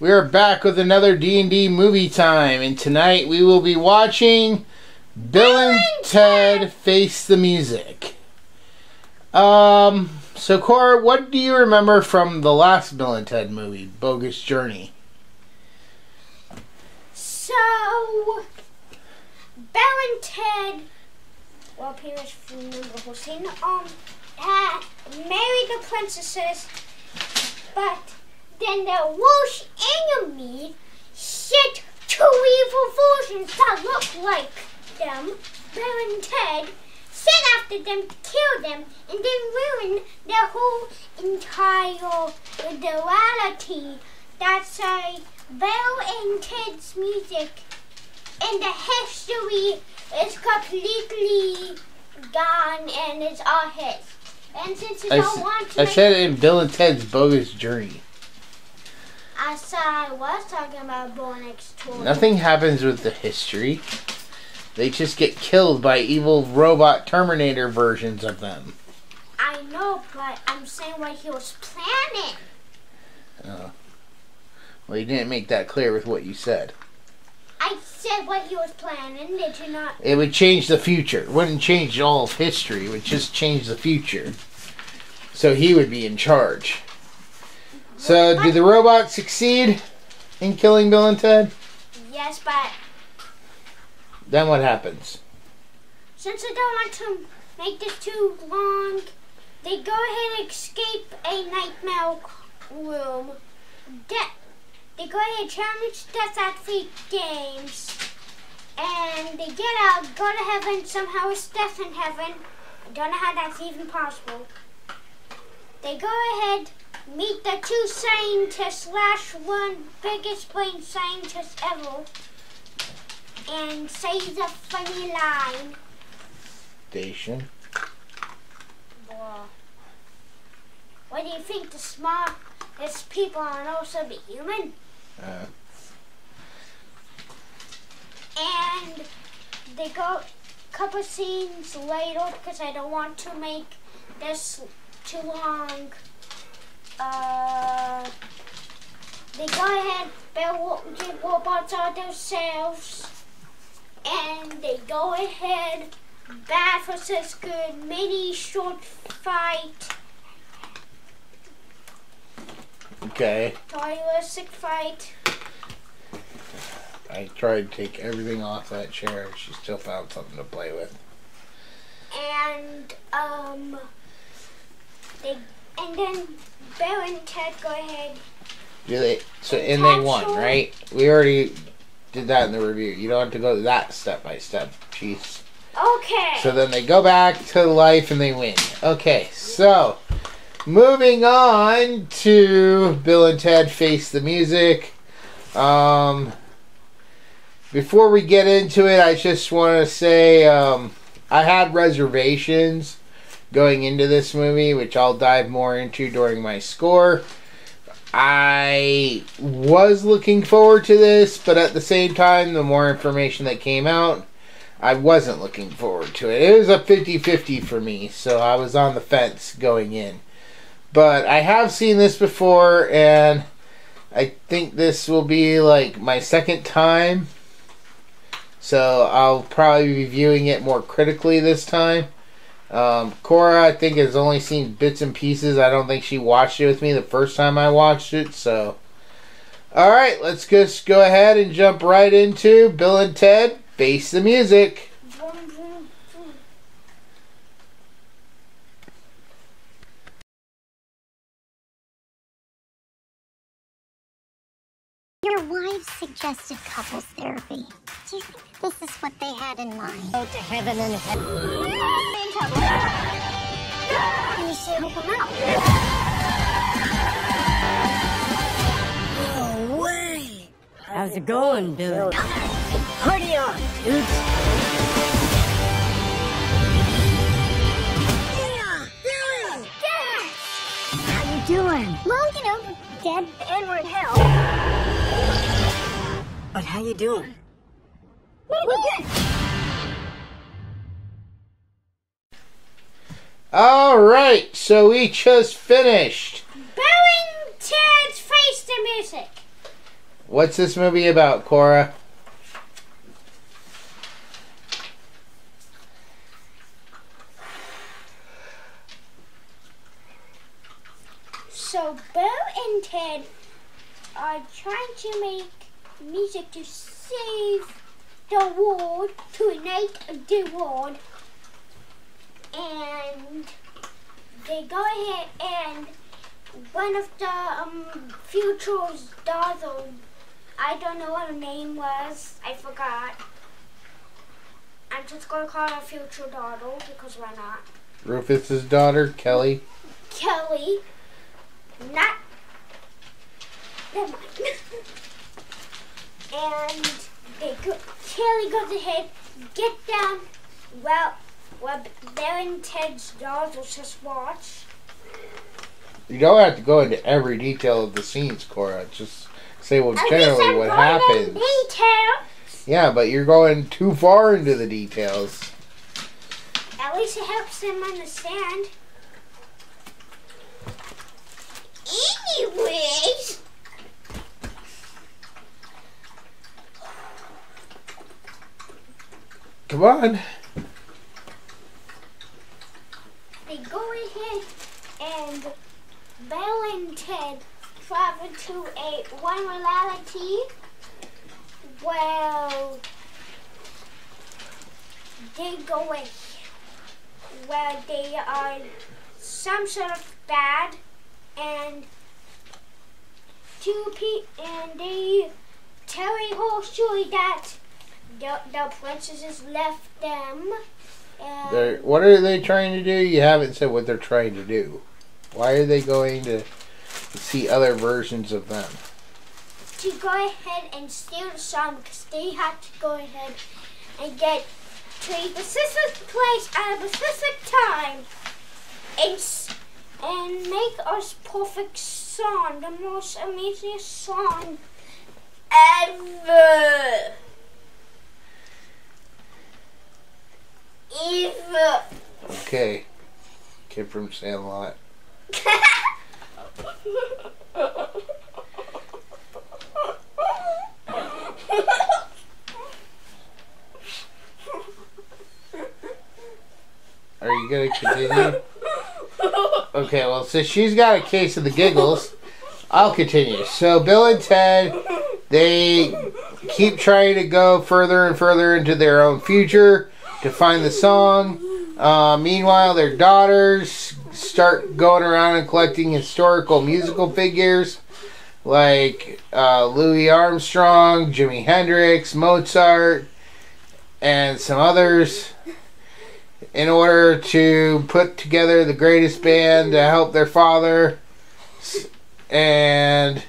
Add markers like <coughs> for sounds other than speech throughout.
We are back with another D&D movie time and tonight we will be watching Bill and Ted Face the Music. Um so Cora, what do you remember from the last Bill and Ted movie, Bogus Journey? So, Bill and Ted, well, pretty much remember the whole scene, um, had married the princesses, but then the worst enemy sent two evil versions that look like them, Bill and Ted, sent after them to kill them, and then ruin their whole entire duality. That's why Bill and Ted's music and the history is completely gone and it's all his. And since you I, don't s- want to I said it in Bill and Ted's Bogus Journey. I said I was talking about Next Door. Nothing happens with the history. They just get killed by evil robot Terminator versions of them. I know, but I'm saying what he was planning. Oh. Well, you didn't make that clear with what you said. I said what he was planning. Did you not? It would change the future. It wouldn't change all of history. It would just change the future. So he would be in charge. So, did the robot succeed in killing Bill and Ted? Yes, but Then what happens? since I don't want to make this too long, they go ahead and escape a nightmare room. De- they go ahead and challenge death at three games. And they get out, go to heaven, somehow it's death in heaven. I don't know how that's even possible. They go ahead, meet the two scientists slash one biggest brain scientist ever. And say the funny line. Station. Well, what do you think the smartest people on also be human? Uh, And they go couple scenes later because I don't want to make this too long. Uh, they go ahead, build get robots on themselves, and they go ahead, bad versus good, mini short fight, okay. toilistic fight. I tried to take everything off that chair. She still found something to play with. and um, they and then Bill and Ted go ahead. Do they? So and they won, right? We already did that in the review. You don't have to go that step by step. Jeez. Okay. So then they go back to life and they win. Okay, so moving on to Bill and Ted Face the Music. Um, before we get into it, I just want to say um, I had reservations going into this movie, which I'll dive more into during my score. I was looking forward to this, but at the same time, the more information that came out, I wasn't looking forward to it. It was a 50 50 for me, so I was on the fence going in. But I have seen this before, and I think this will be like my second time. So I'll probably be viewing it more critically this time. Um, Cora, I think, has only seen bits and pieces. I don't think she watched it with me the first time I watched it. So, all right, let's just go ahead and jump right into Bill and Ted Face the Music. Your wife suggested couples therapy. Do you think this is what they had in mind? Go to heaven and hell. You should help him out. No way! How's it going, Billy? Party on, dudes! Yeah, Billy! How you doing? Well, you know, dead and we're in hell. But how you doing? We're good. All right, so we just finished. Bill and Ted's Face the Music. What's this movie about, Cora? So Bill and Ted are trying to make music to save the world, to unite the world, and they go ahead and one of the um, future's daughter, I don't know what her name was, I forgot. I'm just gonna call her future daughter because why not? Rufus's daughter, Kelly. Kelly, not. Never mind. <laughs> and they go, Kelly goes ahead, get down. Well, well, Bill and Ted's dolls will just watch. You don't have to go into every detail of the scenes, Cora. Just say well, generally I'm what happens. Detail. Yeah, but you're going too far into the details. At least it helps them understand. Anyways. Come on. they go ahead and Bill and Ted travel to a one reality. Well, they go in where they are some sort of bad and two pe- and they tell a whole story that the, the princesses left them. They're, what are they trying to do? You haven't said what they're trying to do. Why are they going to see other versions of them? to go ahead and steal the song because they have to go ahead and get to a specific place at a specific time and, and make us perfect song, the most amazing song ever. Okay. Kid from Sandlot. Are you going to continue? Okay, well, since she's got a case of the giggles, I'll continue. So, Bill and Ted, they keep trying to go further and further into their own future to find the song. Uh, meanwhile, their daughters start going around and collecting historical musical figures like uh, Louis Armstrong, Jimi Hendrix, Mozart, and some others in order to put together the greatest band to help their father. And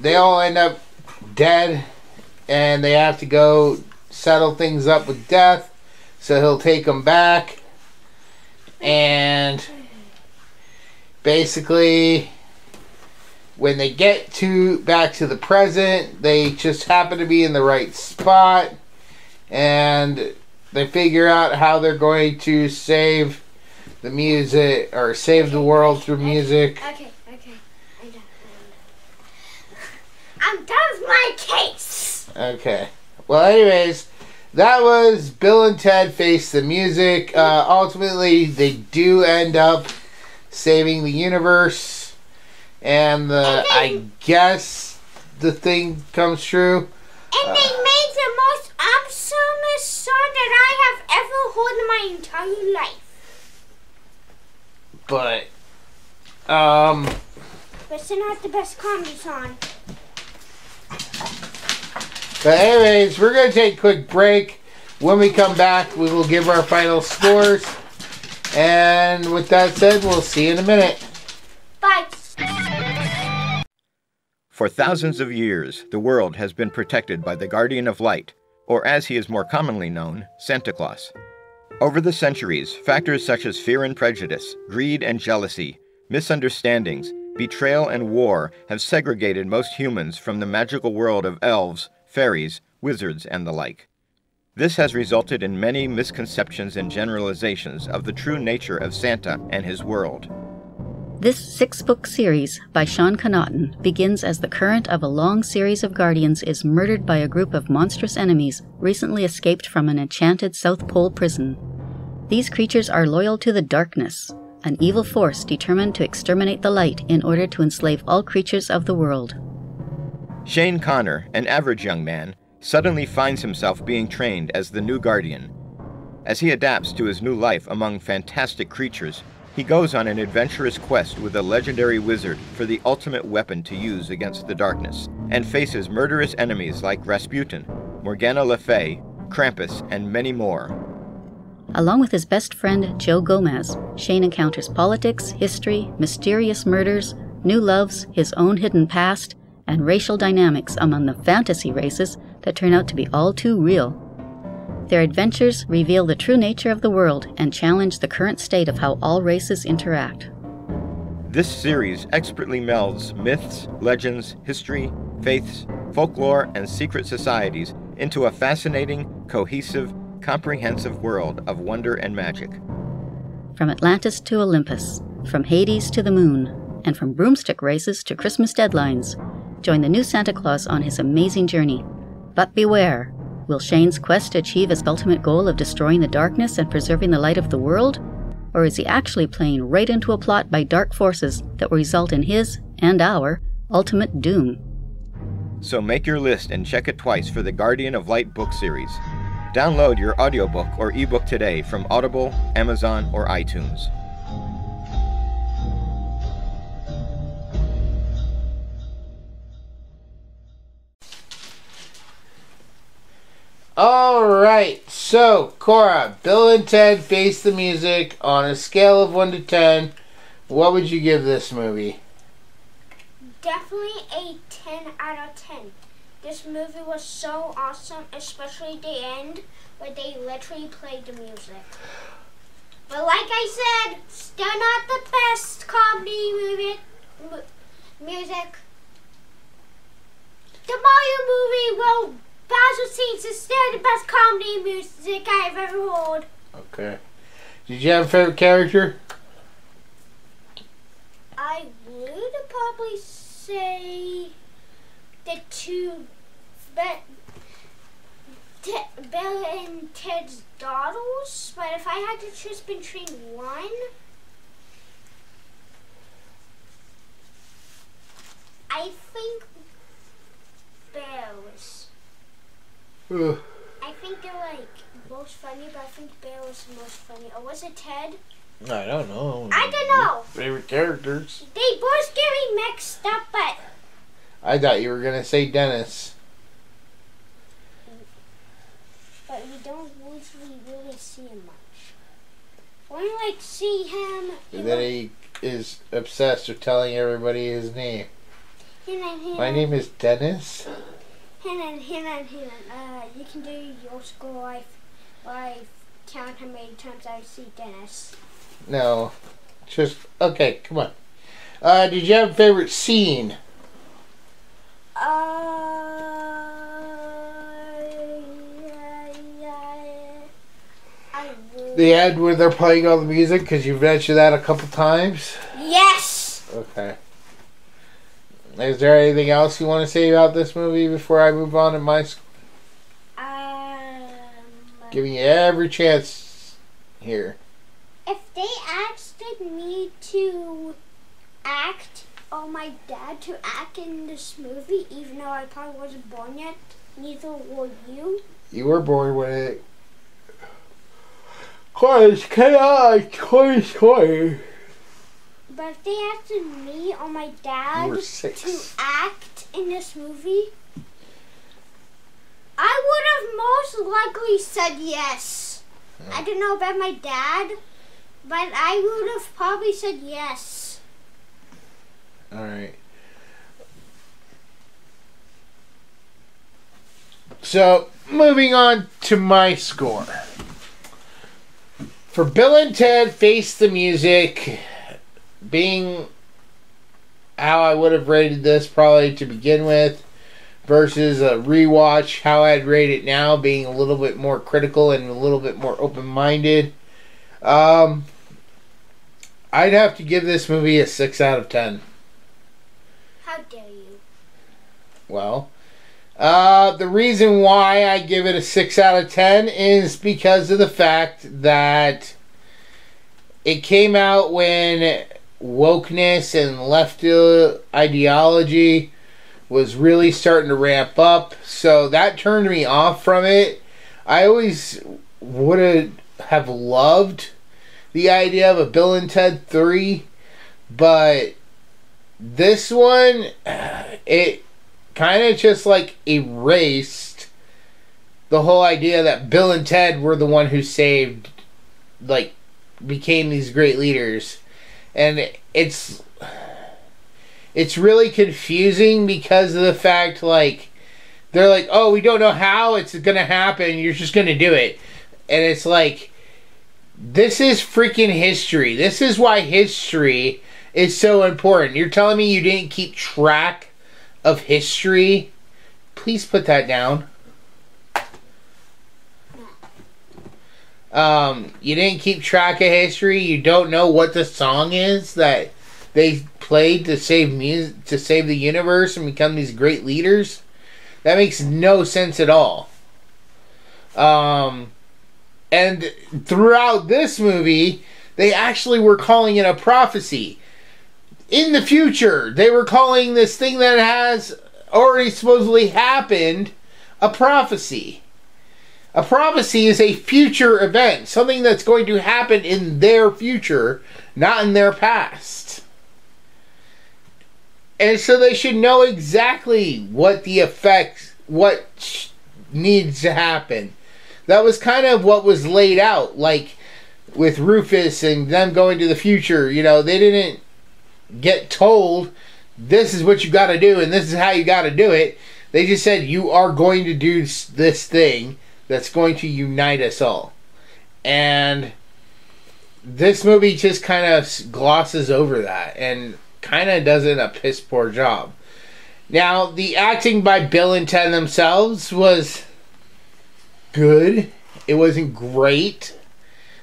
they all end up dead, and they have to go settle things up with death. So he'll take them back, and basically, when they get to back to the present, they just happen to be in the right spot, and they figure out how they're going to save the music or save the world through music. Okay, okay. I'm done. I'm done with my case. Okay. Well, anyways, that was Bill and Ted Face the Music. Uh, ultimately, they do end up saving the universe, and the I guess the thing comes true. And they made the most awesomest song that I have ever heard in my entire life. But um, But it's not the best comedy song. But anyways, we're gonna take a quick break. When we come back, we will give our final scores. And with that said, we'll see you in a minute. Bye. For thousands of years, the world has been protected by the Guardian of Light, or as he is more commonly known, Santa Claus. Over the centuries, factors such as fear and prejudice, greed and jealousy, misunderstandings, betrayal and war have segregated most humans from the magical world of elves, fairies, wizards, and the like. This has resulted in many misconceptions and generalizations of the true nature of Santa and his world. This six book series by Shaun Connaughton begins as the current of a long series of guardians is murdered by a group of monstrous enemies recently escaped from an enchanted South Pole prison. These creatures are loyal to the darkness, an evil force determined to exterminate the light in order to enslave all creatures of the world. Shane Connor, an average young man, suddenly finds himself being trained as the new guardian. As he adapts to his new life among fantastic creatures, he goes on an adventurous quest with a legendary wizard for the ultimate weapon to use against the darkness, and faces murderous enemies like Rasputin, Morgana Le Fay, Krampus, and many more. Along with his best friend Joe Gomez, Shane encounters politics, history, mysterious murders, new loves, his own hidden past, and racial dynamics among the fantasy races that turn out to be all too real. Their adventures reveal the true nature of the world and challenge the current state of how all races interact. This series expertly melds myths, legends, history, faiths, folklore, and secret societies into a fascinating, cohesive, comprehensive world of wonder and magic. From Atlantis to Olympus, from Hades to the moon, and from broomstick races to Christmas deadlines, join the new Santa Claus on his amazing journey. But beware! Will Shane's quest achieve his ultimate goal of destroying the darkness and preserving the light of the world? Or is he actually playing right into a plot by dark forces that will result in his, and our, ultimate doom? So make your list and check it twice for the Guardian of Light book series. Download your audiobook or ebook today from Audible, Amazon, or iTunes. All right, so Cora, Bill and Ted Face the Music on a scale of 1 to 10. What would you give this movie? Definitely a 10 out of 10. This movie was so awesome, especially the end where they literally played the music. But like I said, still not the best comedy movie mu- music. The Mario movie, well, Bowser Scenes is still the best comedy music I've ever heard. Okay. Did you have a favorite character? I would probably say the two Te- Bella and Ted's daughters, but if I had to choose between one, I think Bella's. Ugh. I think they're like most funny, but I think Bella was the most funny. Or was it Ted? I don't know. I don't know. Favorite characters? They both get me mixed up, but I thought you were going to say Dennis. but we don't usually really see him much. When we like see him, he And then he is obsessed with telling everybody his name. My name is Dennis him and him and him and uh, you can do your score life by count how many times I see Dennis. No, just okay. Come on. Uh, did you have a favorite scene? The end where they're playing all the music because you've mentioned that a couple times. Yes. Okay. Is there anything else you want to say about this movie before I move on to my sc- Um, giving you every chance here? if they asked me to act, or my dad to act in this movie, even though I probably wasn't born yet, neither were you. You were born when it. Cause chaos, toy, toy. But if they asked me or my dad to act in this movie, I would have most likely said yes. I don't know about my dad, but I would have probably said yes. All right. So, moving on to my score. For Bill and Ted Face the Music, being how I would have rated this probably to begin with, versus a rewatch, how I'd rate it now, being a little bit more critical and a little bit more open minded. Um, I'd have to give this movie a 6 out of 10. How dare you? Well, uh, the reason why I give it a 6 out of 10 is because of the fact that it came out when wokeness and left uh, ideology was really starting to ramp up. So that turned me off from it. I always would have loved the idea of a Bill and Ted 3, but this one, <sighs> it kind of just like erased the whole idea that Bill and Ted were the one who saved, like, became these great leaders. And it's. It's really confusing because of the fact, like, they're like, oh, we don't know how it's gonna happen, you're just gonna do it. And it's like, this is freaking history. This is why history is so important. You're telling me you didn't keep track of history? Please put that down. Um, you didn't keep track of history. You don't know what the song is that they played to save music to save the universe and become these great leaders. That makes no sense at all. Um, and throughout this movie, they actually were calling it a prophecy. In the future, they were calling this thing that has already supposedly happened a prophecy. A prophecy is a future event, something that's going to happen in their future, not in their past. And so they should know exactly what the effects, what needs to happen. That was kind of what was laid out, like with Rufus and them going to the future. You know, they didn't get told this is what you got to do and this is how you got to do it. They just said you are going to do this thing that's going to unite us all. And this movie just kind of glosses over that and kind of does it a piss poor job. Now, the acting by Bill and Ted themselves was good. It wasn't great.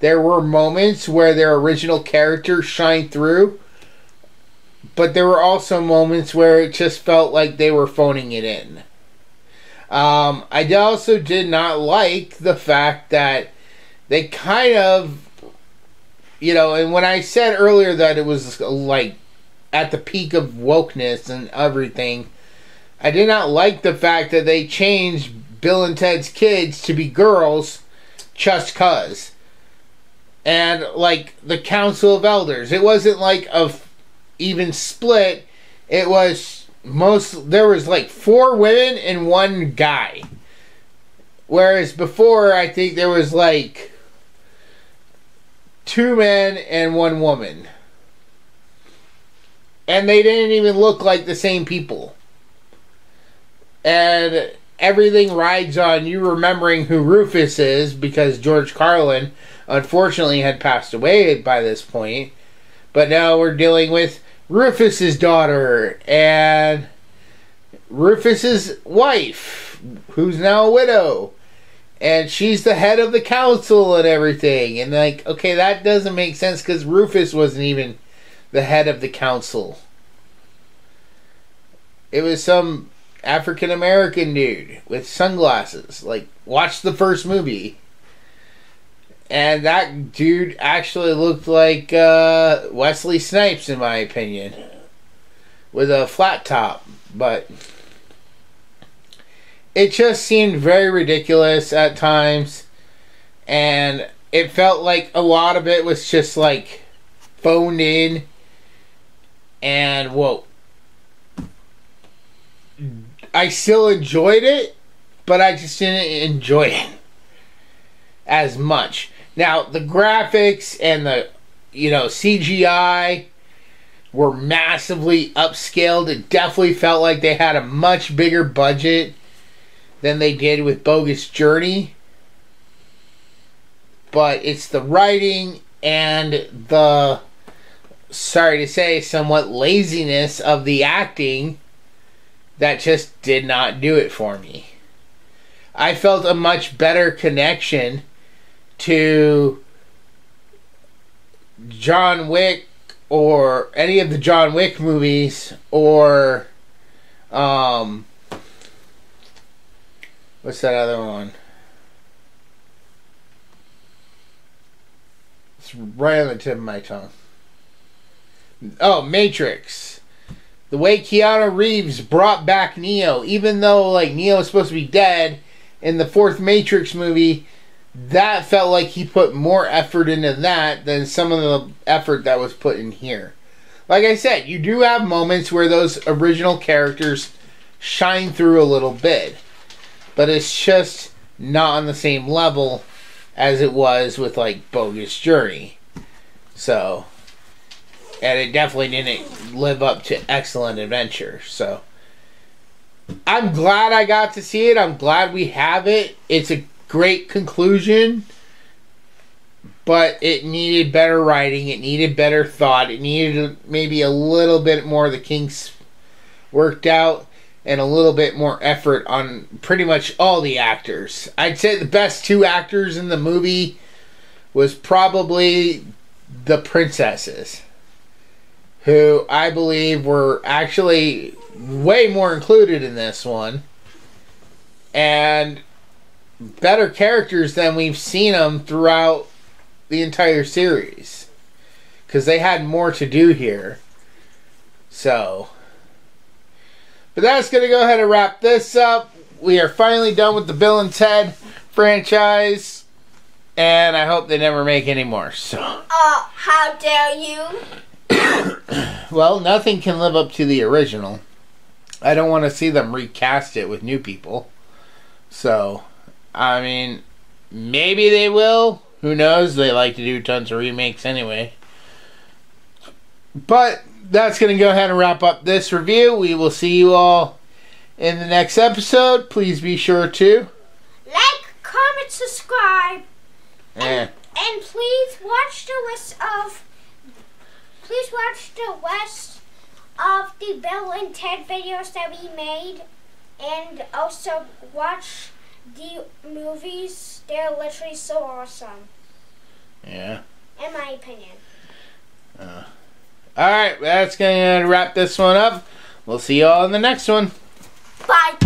There were moments where their original characters shined through, but there were also moments where it just felt like they were phoning it in. Um, I also did not like the fact that they kind of, you know, and when I said earlier that it was like at the peak of wokeness and everything, I did not like the fact that they changed Bill and Ted's kids to be girls just cuz. And like the Council of Elders, it wasn't like a even split. It was most there was like four women and one guy. Whereas before I think there was like two men and one woman. And they didn't even look like the same people. And everything rides on you remembering who Rufus is because George Carlin unfortunately had passed away by this point. But now we're dealing with Rufus's daughter and Rufus's wife, who's now a widow. and she's the head of the council and everything. And like, okay, that doesn't make sense because Rufus wasn't even the head of the council. It was some African American dude with sunglasses. Like, watch the first movie. And that dude actually looked like uh, Wesley Snipes, in my opinion, with a flat top. But it just seemed very ridiculous at times. And it felt like a lot of it was just like phoned in. And, whoa. I still enjoyed it, but I just didn't enjoy it as much. Now, the graphics and the, you know, CGI were massively upscaled. It definitely felt like they had a much bigger budget than they did with Bogus Journey. But it's the writing and the, sorry to say, somewhat laziness of the acting that just did not do it for me. I felt a much better connection to John Wick or any of the John Wick movies or um what's that other one? It's right on the tip of my tongue. Oh, Matrix. The way Keanu Reeves brought back Neo, even though like Neo is supposed to be dead in the fourth Matrix movie, that felt like he put more effort into that than some of the effort that was put in here. Like I said, you do have moments where those original characters shine through a little bit, but it's just not on the same level as it was with like Bogus Journey. So, and it definitely didn't live up to Excellent Adventure. So, I'm glad I got to see it. I'm glad we have it. It's a great conclusion, but it needed better writing. It needed better thought. It needed maybe a little bit more of the kinks worked out and a little bit more effort on pretty much all the actors. I'd say the best two actors in the movie was probably the princesses, who I believe were actually way more included in this one. And better characters than we've seen them throughout the entire series because they had more to do here. So, but that's going to go ahead and wrap this up. We are finally done with the Bill and Ted franchise, and I hope they never make any more. So, Oh, how dare you! <coughs> well, nothing can live up to the original. I don't want to see them recast it with new people. So, I mean, maybe they will. Who knows? They like to do tons of remakes anyway. But that's going to go ahead and wrap up this review. We will see you all in the next episode. Please be sure to. Like, comment, subscribe, Eh, and please watch the rest of. Please watch the rest of the Bill and Ted videos that we made, and also watch the movies. They're literally so awesome, yeah. in my opinion. Uh, alright, that's going to wrap this one up. We'll see you all in the next one. Bye.